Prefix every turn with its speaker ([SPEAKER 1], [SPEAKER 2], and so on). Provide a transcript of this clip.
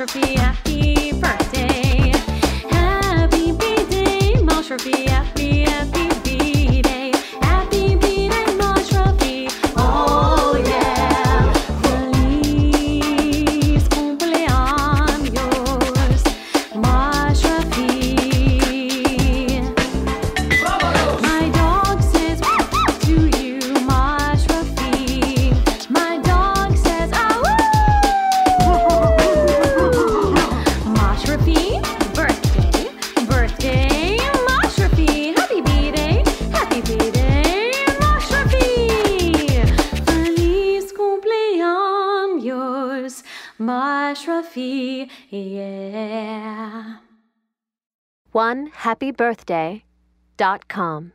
[SPEAKER 1] Mashrafi, Mashrafi, yeah.
[SPEAKER 2] One happy birthday dot com.